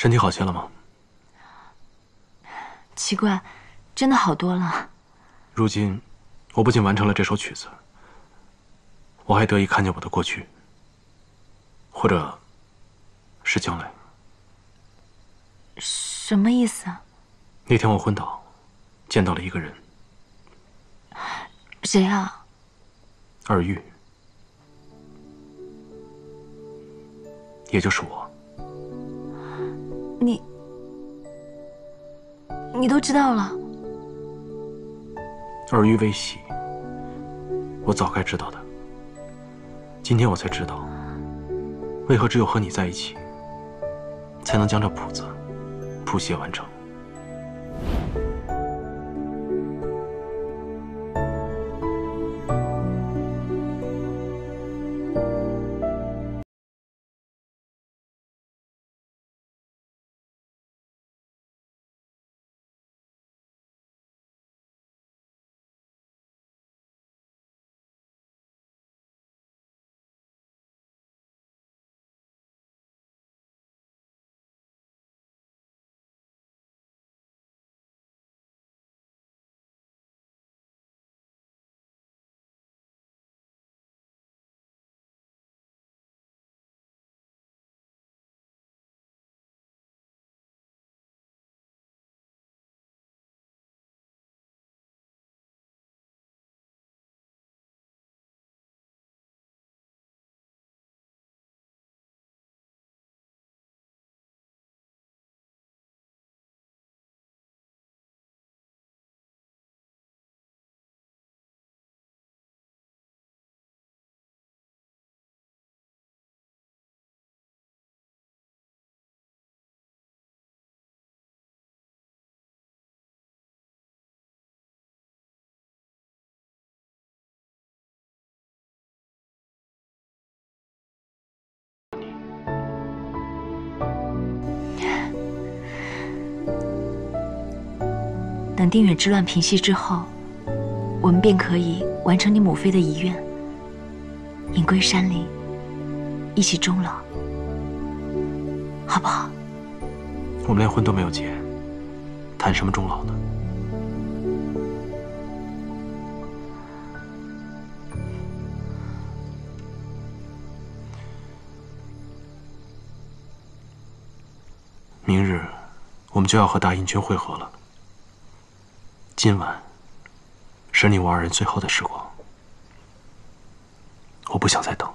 身体好些了吗？奇怪，真的好多了。如今，我不仅完成了这首曲子，我还得以看见我的过去，或者，是将来。什么意思啊？那天我昏倒，见到了一个人。谁啊？尔玉，也就是我。你，你都知道了？尔虞未喜，我早该知道的。今天我才知道，为何只有和你在一起，才能将这谱子谱写完成。等定远之乱平息之后，我们便可以完成你母妃的遗愿，隐归山林，一起终老，好不好？我们连婚都没有结，谈什么终老呢？明日，我们就要和大英军会合了。今晚是你我二人最后的时光，我不想再等。